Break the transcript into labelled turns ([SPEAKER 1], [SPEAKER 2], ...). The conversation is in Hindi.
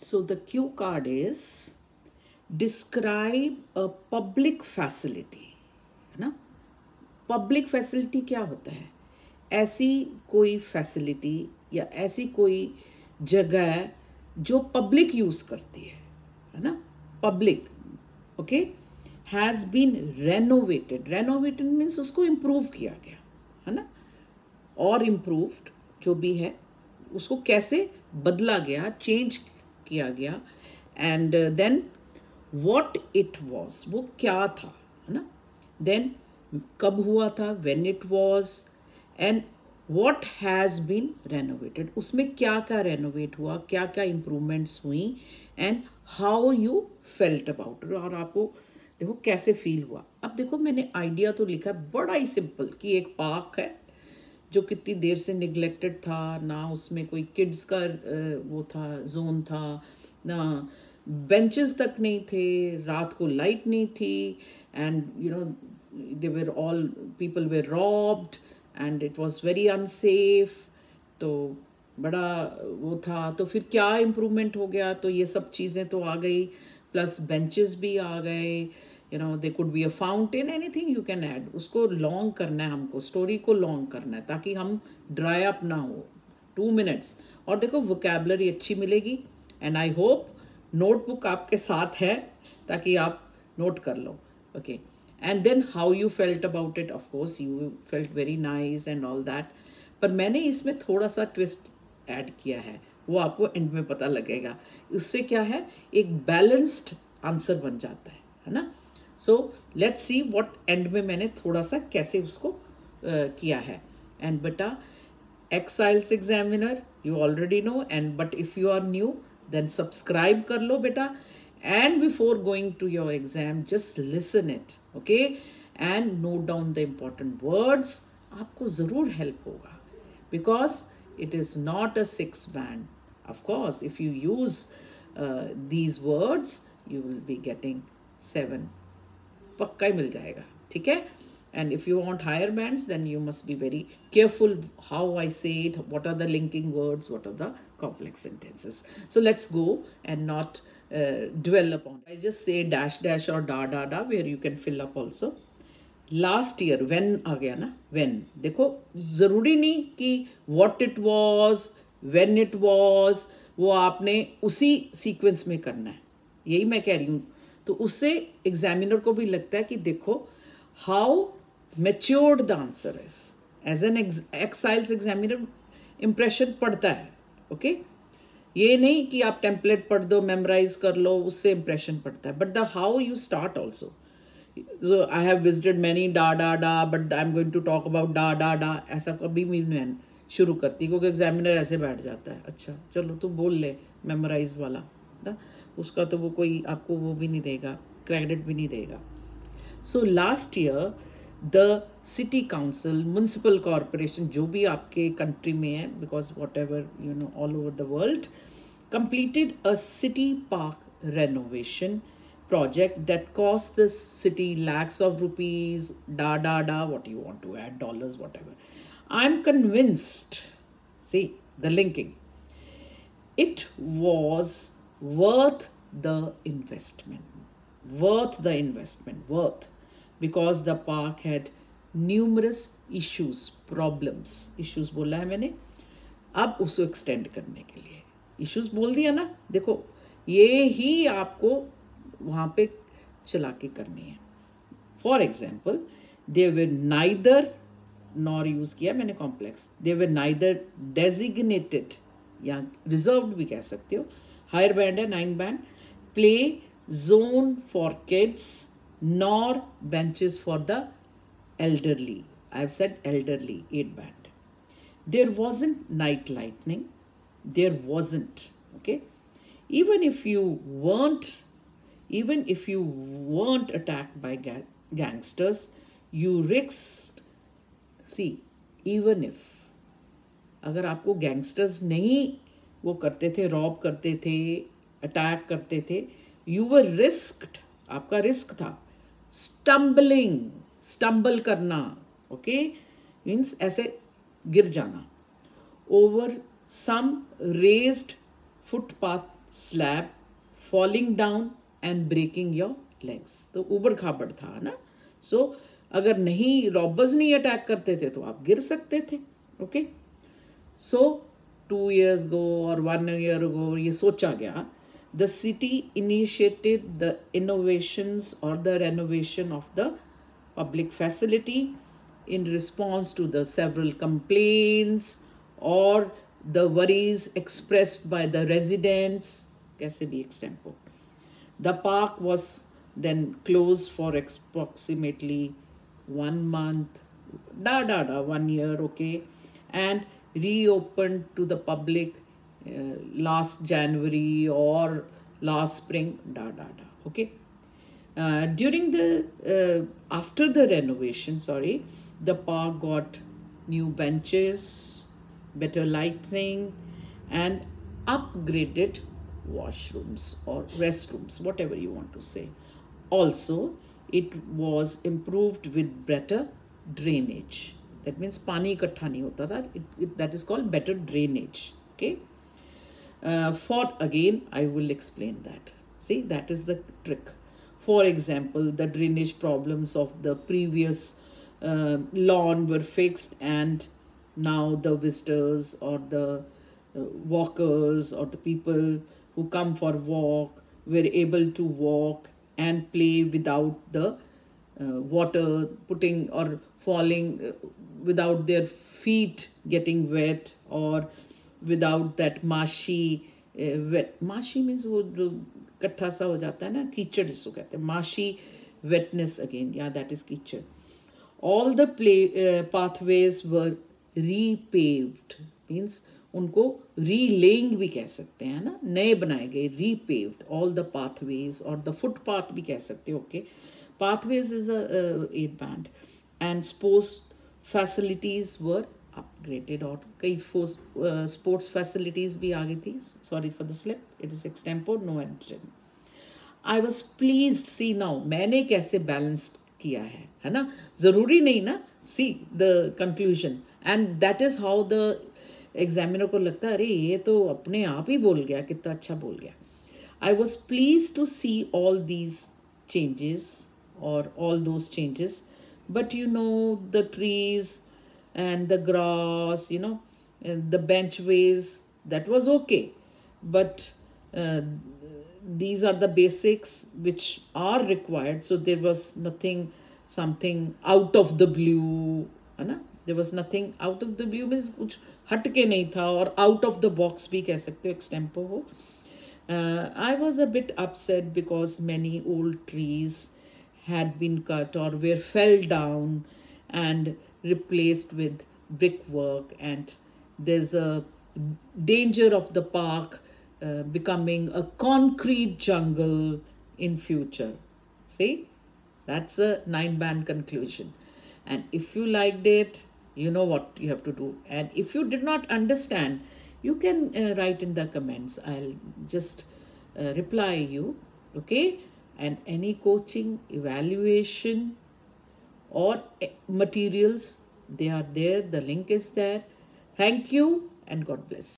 [SPEAKER 1] So the cue card is, describe a public facility. है ना? पब्लिक फैसिलिटी क्या होता है? ऐसी कोई फैसिलिटी या ऐसी कोई जगह जो पब्लिक यूज़ करती है है ना? Public okay has been renovated renovated means उसको इम्प्रूव किया गया, है ना? और इम्प्रूव्ड जो भी है, उसको कैसे बदला गया चेंज किया गया। And then what it was वो क्या था, है ना? देन कब हुआ था when it was and what has been renovated उसमें क्या क्या रेनोवेट हुआ, क्या क्या इम्प्रूवमेंट्स हुई and how you felt about और आपको देखो कैसे फील हुआ। अब देखो मैंने आइडिया तो लिखा बड़ा ही सिंपल कि एक पार्क है जो कितनी देर से निगलेक्टेड था, ना उसमें कोई किड्स का वो था जोन था, ना बेंचेस तक नहीं थे, रात को लाइट नहीं थी and you know they were all people were robbed and it was very unsafe तो बड़ा वो था। तो फिर क्या इम्प्रूवमेंट हो गया? तो ये सब चीज़ें तो आ गई प्लस बेंचेस भी आ गए। You know they could be a fountain anything you can add उसको लॉन्ग करना है हमको स्टोरी को लॉन्ग करना है, ताकि हम ड्राई अप ना हो। टू मिनट्स और देखो वोकेबलरी अच्छी मिलेगी एंड आई होप नोटबुक आपके साथ है, ताकि आप नोट कर लो। Okay and then how you felt about it of course you felt very nice and all that पर मैंने इसमें थोड़ा सा ट्विस्ट ऐड किया है, वो आपको एंड में पता लगेगा। उससे क्या है, एक बैलेंस्ड आंसर बन जाता है है ना? So let's see what and में मैंने थोड़ा सा कैसे उसको uh, किया है। एंड बेटा एक्साइल्स examiner you already know and but if you are new then subscribe कर लो बेटा। And before going to your exam just listen it okay and note down the important words आपको ज़रूर हेल्प होगा। Because not a six band. Of course if you use uh, these words you will be getting seven पक्का ही मिल जाएगा, ठीक है? And if you want higher band then you must be very careful how I say it what are the linking words what are the complex sentences so let's go and not dwell upon I just say dash dash और da da da where you can fill up also last year when आ गया ना? वेन देखो, ज़रूरी नहीं कि what it was when it was वो आपने उसी सीक्वेंस में करना है। यही मैं कह रही हूँ। तो उससे एग्जामिनर को भी लगता है कि देखो how matured the answer is as an एक्साइल्स examiner impression पड़ता है ओके okay? ये नहीं कि आप टेम्पलेट पढ़ दो मेमोराइज कर लो, उससे इम्प्रेशन पड़ता है. But the how you start also I have visited many da da da but I am going to talk about da da da ऐसा कभी भी मैं शुरू करती क्योंकि एग्जामिनर ऐसे बैठ जाता है. अच्छा चलो तो बोल ले मेमोराइज वाला, ना? उसका तो वो कोई आपको वो भी नहीं देगा क्रेडिट भी नहीं देगा। So last year the city council municipal corporation जो भी आपके कंट्री में है because whatever you know all over the world completed a city park renovation project that cost the city lakhs of rupees da da da what you want to add dollar whatever I am convinced see the linking it was worth the investment, worth the investment, worth, because the park had numerous issues, problems, issues बोला है मैंने. अब उसको एक्सटेंड करने के लिए. इश्यूज़ बोल दिया ना? देखो ये ही आपको वहाँ पे चला के करनी है. For example they were neither nor use किया मैंने complex they were neither designated या रिज़र्व भी कह सकते हो हायर बैंड है nine band play zone for kids nor benches for the elderly i have said elderly eight band there wasn't night lightning there wasn't okay even if you weren't even if you weren't attacked by ga- gangsters you risked see even if अगर आपको गैंगस्टर्स नहीं वो करते थे रॉब करते थे अटैक करते थे। यू वर रिस्क्ड आपका रिस्क था। स्टम्बलिंग स्टम्बल करना ओके मीन्स ऐसे गिर जाना। Over some raised footpath slab falling down and breaking your legs तो उबड़ खाबड़ था ना? सो so, अगर नहीं रॉबर्स नहीं अटैक करते थे तो आप गिर सकते थे okay so टू ईयर्स गो और वन ईयर गो ये सोचा गया the city initiated the innovations और the renovation of the public facility in response to the several complaints or the worries expressed by the residents. Kaise bhi extempo. The park was then closed for approximately one month, da da da, one year, okay, and reopened to the public uh, last January or last spring, da da da, okay. Uh, during the uh, after the renovation sorry the park got new benches better lighting and upgraded washrooms or restrooms whatever you want to say also it was improved with better drainage that means pani ikattha hota tha. It, it, that is called better drainage. Okay? Uh, for again i will explain that. See that is the trick. For example, the drainage problems of the previous uh, lawn were fixed and now the visitors or the uh, walkers or the people who come for walk were able to walk and play without the uh, water putting or falling uh, without their feet getting wet or without that mashi uh, wet mashi means इकट्ठा सा हो जाता है ना कीचड़ जिसको कहते हैं माशी वेटनेस अगेन या दैट इज़ कीचड़. All the play pathways were repaved means उनको रीलेइंग भी कह सकते हैं ना? नए बनाए गए रीपेव्ड ऑल द पाथवेज और द फुटपाथ भी कह सकते हो okay pathways is a eight band and sports facilities were upgraded और कई स्पोर्ट्स फैसिलिटीज़ भी आ गई थी. Sorry for the slip it is extempore no addition I was please see now मैंने कैसे बैलेंस किया है है ना? ज़रूरी नहीं ना? See the conclusion and that is how the examiner को लगता है, अरे, ये तो अपने आप ही बोल गया, कितना अच्छा बोल गया. I was please to see all these changes or all those changes but you know the trees and the grass, you know, the benchways, that was okay. But uh, these are the basics which are required. So there was nothing, something out of the blue, है There was nothing out of the blue means कुछ हट के नहीं था और out of the box भी कह सकते हो extempo हो. Uh, I was a bit upset because many old trees had been cut or were fell down and replaced with brickwork. And there's a danger of the park uh, becoming a concrete jungle in future. See? That's a nine band conclusion. And if you liked it you know what you have to do. And if you did not understand you can uh, write in the comments. I'll just uh, reply you okay and any coaching evaluation or materials they are there the link is there. Thank you and god bless